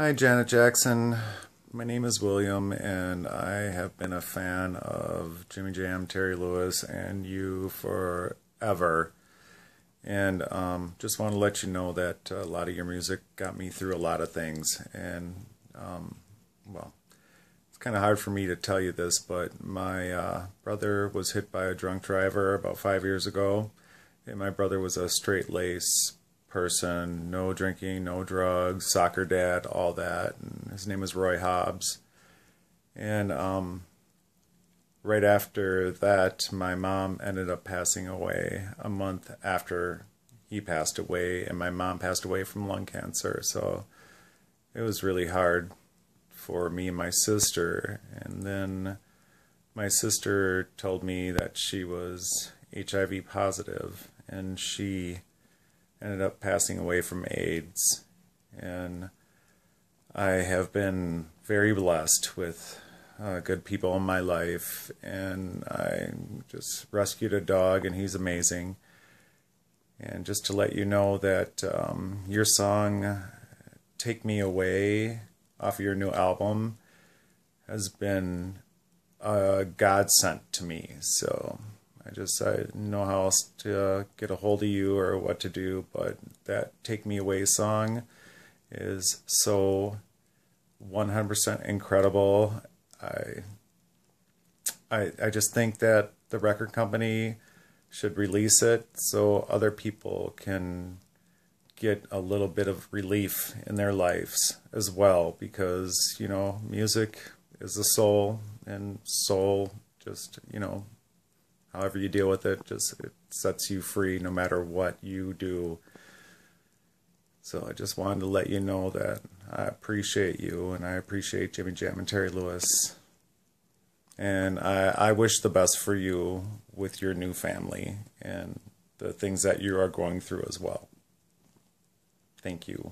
Hi, Janet Jackson. My name is William, and I have been a fan of Jimmy Jam, Terry Lewis, and you forever. And um, just want to let you know that a lot of your music got me through a lot of things. And, um, well, it's kind of hard for me to tell you this, but my uh, brother was hit by a drunk driver about five years ago. And my brother was a straight lace person, no drinking, no drugs, soccer dad, all that. And his name was Roy Hobbs. And um, right after that, my mom ended up passing away a month after he passed away, and my mom passed away from lung cancer. So it was really hard for me and my sister. And then my sister told me that she was HIV positive, and she ended up passing away from AIDS. And I have been very blessed with uh, good people in my life. And I just rescued a dog, and he's amazing. And just to let you know that um, your song, Take Me Away, off of your new album, has been a godsend to me. So I just I know how else to uh, get a hold of you or what to do, but that "Take Me Away" song is so 100% incredible. I I I just think that the record company should release it so other people can get a little bit of relief in their lives as well because you know music is the soul and soul just you know however you deal with it, just it sets you free no matter what you do. So I just wanted to let you know that I appreciate you and I appreciate Jimmy Jam and Terry Lewis. And I, I wish the best for you with your new family and the things that you are going through as well. Thank you.